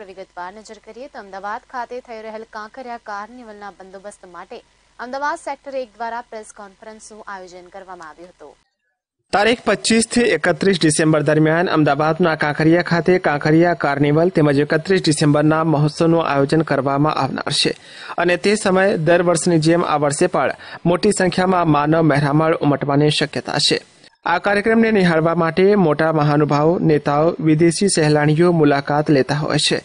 પર વિગતવાર નજર કરીએ તો અમદાવાદ ખાતે થઈ રહેલ કાંકરિયા કાર્નિવલના બંદોબસ્ત માટે અમદાવાદ સેક્ટર એક દ્વારા પ્રેસ કોન્ફરન્સનું આયોજન કરવામાં આવ્યું હતું. તારીખ પચીસથી એકત્રીસ ડિસેમ્બર દરમિયાન અમદાવાદના કાંકરિયા ખાતે કાંકરિયા કાર્નિવલ તેમજ એકત્રીસ ડિસેમ્બરના મહોત્સવનું આયોજન કરવામાં આવનાર છે. અને તે સમયે દર વર્ષની જેમ આ વર્ષે પણ મોટી સંખ્યામાં માનવ મહેરામણ ઉમટવાની શક્યતા છે. આ કાર્યક્રમને નિહાળવા માટે મોટા મહાનુભાવો, નેતાઓ, વિદેશી સહેલાણીઓ મુલાકાત લેતા હોય છે.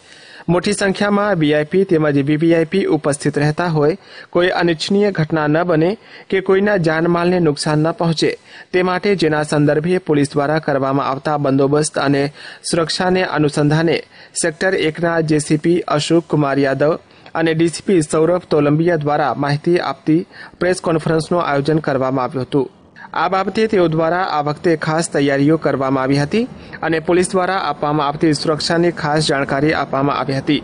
મોટી સંખ્યામાં વીઆઈપી તેમજ વીવીઆઈપી ઉપસ્થિત રહેતા હોય. કોઈ અનિચ્છનીય ઘટના ન બને કે કોઈના જાનમાલને નુકસાન ન પહોંચે. તે માટે જેના સંદર્ભે પોલીસ દ્વારા કરવામાં આવતા બંદોબસ્ત અને સુરક્ષાને અનુસંધાને સેક્ટર એકના જેસીપી અશોક કુમાર યાદવ અને ડીસીપી સૌરભ તોલંબિયા દ્વારા માહિતી આપતી પ્રેસ કોન્ફરન્સનું આયોજન કરવામાં આવ્યું હતું. આ બાબતે તેઓ દ્વારા આ વખતે ખાસ તૈયારીઓ કરવામાં આવી હતી અને પોલીસ દ્વારા આપવામાં આવતી સુરક્ષાની ખાસ જાણકારી આપવામાં આવી હતી.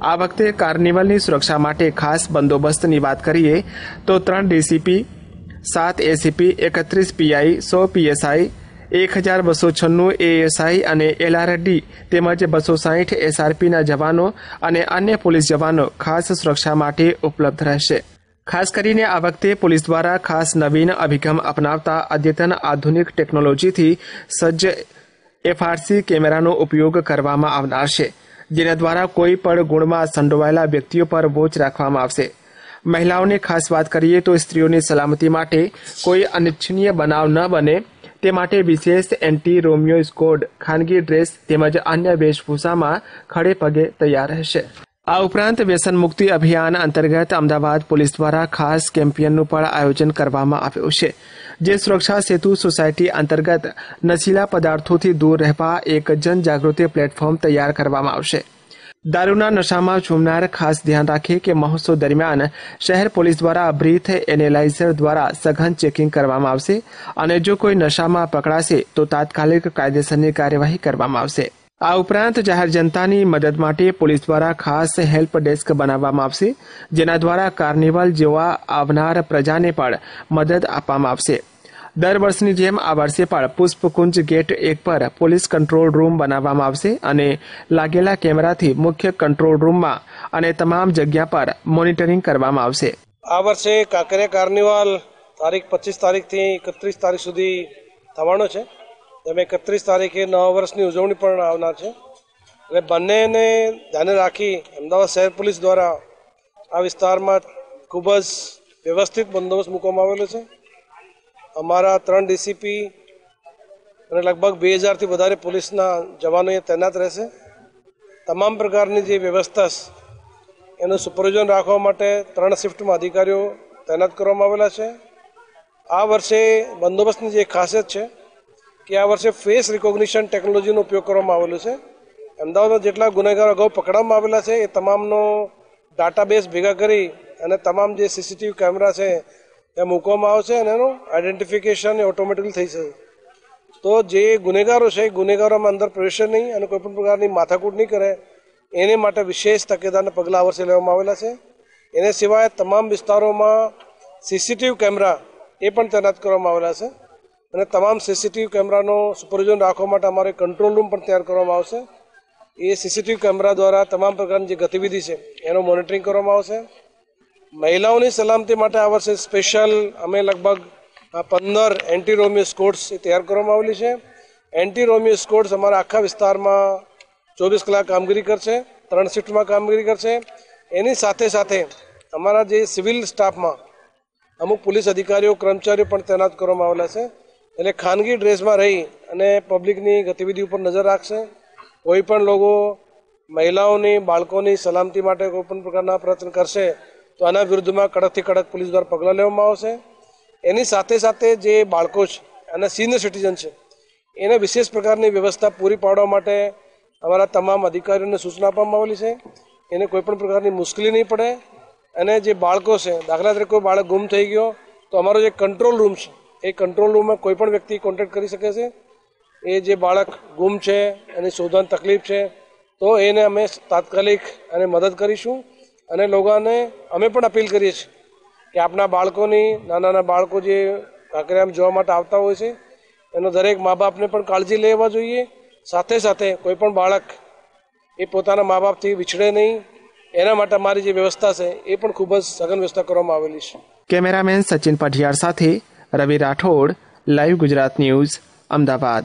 આ વખતે કાર્નિવલની સુરક્ષા માટે ખાસ બંદોબસ્તની વાત કરીએ તો ત્રણ ડીસીપી, સાત એસીપી, એકત્રીસ પીઆઈ, સો પીએસઆઈ, એક હજાર બસો છન્નું એએસઆઈ અને એલઆરડી તેમજ બસો સાહીઠ એસઆરપીના જવાનો અને અન્ય પોલીસ જવાનો ખાસ સુરક્ષા માટે ઉપલબ્ધ રહેશે. ખાસ કરીને આ વખતે પોલીસ દ્વારા ખાસ નવીન અભિગમ અપનાવતા અદ્યતન આધુનિક ટેકનોલોજીથી સજ્જ એફઆરસી કેમેરાનો ઉપયોગ કરવામાં આવનાર છે, જેના દ્વારા કોઈ પણ ગુણમાં સંડોવાયેલા વ્યક્તિઓ પર વોચ રાખવામાં આવશે. મહિલાઓની ખાસ વાત કરીએ તો સ્ત્રીઓની સલામતી માટે કોઈ અનિચ્છનીય બનાવ ન બને. તે માટે વિશેષ એન્ટી રોમિયો સ્કોડ, ખાનગી ડ્રેસ તેમજ અન્ય વેશભૂષામાં ખડે પગે તૈયાર રહેશે. આ ઉપરાંત વ્યસન મુક્તિ અભિયાન અંતર્ગત અમદાવાદ પોલીસ દ્વારા ખાસ કેમ્પિયનનું પણ આયોજન કરવામાં આવ્યું છે, જે સુરક્ષા સેતુ સોસાયટી અંતર્ગત નશીલા પદાર્થોથી દૂર રહેવા એક જનજાગૃતિ પ્લેટફોર્મ તૈયાર કરવામાં આવશે. દારૂના નશામાં ઝૂમનાર ખાસ ધ્યાન રાખે કે મહોત્સવ દરમિયાન શહેર પોલીસ દ્વારા બ્રીથ એનેલાઇઝર દ્વારા સઘન ચેકિંગ કરવામાં આવશે અને જો કોઈ નશામાં પકડાશે તો તાત્કાલિક કાયદેસરની કાર્યવાહી કરવામાં આવશે. આ ઉપરાંત જાહેર જનતાની મદદ માટે પોલીસ દ્વારા ખાસ હેલ્પ ડેસ્ક બનાવવામાં આવશે, જેના દ્વારા કાર્નિવલ જેવા આવનાર પ્રજાને પણ મદદ આપવામાં આવશે. દર વર્ષની જેમ આ વર્ષે પણ પુષ્પકુંજ ગેટ એક પર પોલીસ કંટ્રોલ રૂમ બનાવવામાં આવશે અને લાગેલા કેમેરાથી મુખ્ય કંટ્રોલ રૂમમાં અને તમામ જગ્યા પર મોનિટરિંગ કરવામાં આવશે. આ વર્ષે કાંકરિયા કાર્નિવલ તારીખ પચીસ તારીખથી એકત્રીસ તારીખ સુધી થવાનો છે. તમે એકત્રીસ તારીખે નવા વર્ષની ઉજવણી પણ આવનાર છે. એટલે બંનેને ધ્યાને રાખી અમદાવાદ શહેર પોલીસ દ્વારા આ વિસ્તારમાં ખૂબ જ વ્યવસ્થિત બંદોબસ્ત મૂકવામાં આવેલો છે. અમારા ત્રણ ડીસીપી અને લગભગ બે હજારથી વધારે પોલીસના જવાનો અહીંયા તૈનાત રહેશે. તમામ પ્રકારની જે વ્યવસ્થા એનું સુપરવિઝન રાખવા માટે ત્રણ શિફ્ટમાં અધિકારીઓ તૈનાત કરવામાં આવેલા છે. આ વર્ષે બંદોબસ્તની જે ખાસિયત છે કે આ વર્ષે ફેસ રિકોગ્નિશન ટેકનોલોજીનો ઉપયોગ કરવામાં આવેલો છે. અમદાવાદમાં જેટલા ગુનેગારો અગાઉ પકડવામાં આવેલા છે, એ તમામનો ડાટાબેઝ ભેગા કરી અને તમામ જે સીસીટીવી કેમેરા છે, એ મૂકવામાં આવશે અને એનું આઈડેન્ટિફિકેશન ઓટોમેટિકલી થઈ જશે. તો જે ગુનેગારો છે, એ ગુનેગારોમાં અંદર પ્રવેશે નહીં અને કોઈપણ પ્રકારની માથાકૂટ નહીં કરે, એને માટે વિશેષ તકેદારના પગલાં આ વર્ષે લેવામાં આવેલા છે. એને સિવાય તમામ વિસ્તારોમાં સીસીટીવી કેમેરા એ પણ તૈનાત કરવામાં આવેલા છે. અને તમામ સીસીટીવી કેમેરાનો સુપરવિઝન રાખવા માટે અમારે કંટ્રોલ રૂમ પણ તૈયાર કરવામાં આવશે. એ સીસીટીવી કેમેરા દ્વારા તમામ પ્રકારની જે ગતિવિધિ છે, એનું મોનિટરિંગ કરવામાં આવશે. મહિલાઓની સલામતી માટે આ વર્ષે સ્પેશિયલ અમે લગભગ પંદર એન્ટી રોમિયો સ્કોડ્સ તૈયાર કરવામાં આવેલી છે. એન્ટી રોમિયો સ્કોડ્સ અમારા આખા વિસ્તારમાં ચોવીસ કલાક કામગીરી કરશે, ત્રણ શિફ્ટમાં કામગીરી કરશે. એની સાથે સાથે અમારા જે સિવિલ સ્ટાફમાં અમુક પોલીસ અધિકારીઓ, કર્મચારીઓ પણ તૈનાત કરવામાં આવેલા છે. એટલે ખાનગી ડ્રેસમાં રહી અને પબ્લિકની ગતિવિધિ ઉપર નજર રાખશે, કોઈ પણ લોકો મહિલાઓની, બાળકોની સલામતી માટે કોઈ પણ પ્રકારના પ્રયત્ન કરશે, તો આના વિરુદ્ધમાં કડકથી કડક પોલીસ દ્વારા પગલાં લેવામાં આવશે. એની સાથે સાથે જે બાળકો છે અને સિનિયર સિટીઝન છે, એને વિશેષ પ્રકારની વ્યવસ્થા પૂરી પાડવા માટે અમારા તમામ અધિકારીઓને સૂચના આપવામાં આવેલી છે. એને કોઈ પણ પ્રકારની મુશ્કેલી નહીં પડે. અને જે બાળકો છે, દાખલા તરીકે કોઈ બાળક ગુમ થઈ ગયો, તો અમારો જે કંટ્રોલ રૂમ છે એ કંટ્રોલ રૂમમાં કોઈ પણ વ્યક્તિ કોન્ટેક્ટ કરી શકે છે? એ જે બાળક ગુમ છે, એની શોધવાની તકલીફ છે, તો એને અમે તાત્કાલિક અને મદદ કરીશું અને લોકોને અમે પણ અપીલ કરીએ છીએ કે આપણા બાળકોની નાના નાના બાળકો જે કાંકરિયામાં જોવા માટે આવતા હોય છે, એનો દરેક મા બાપને પણ કાળજી લેવા જોઈએ. સાથે સાથે કોઈ પણ બાળક એ પોતાના મા બાપથી વિછળે નહીં. એના માટે અમારી જે વ્યવસ્થા છે, એ પણ ખૂબ જ સઘન વ્યવસ્થા કરવામાં આવેલી છે. કેમેરામેન સચિન પઢિયાર સાથે રવિ રાઠોડ લાઈવ ગુજરાત ન્યૂઝ અમદાવાદ.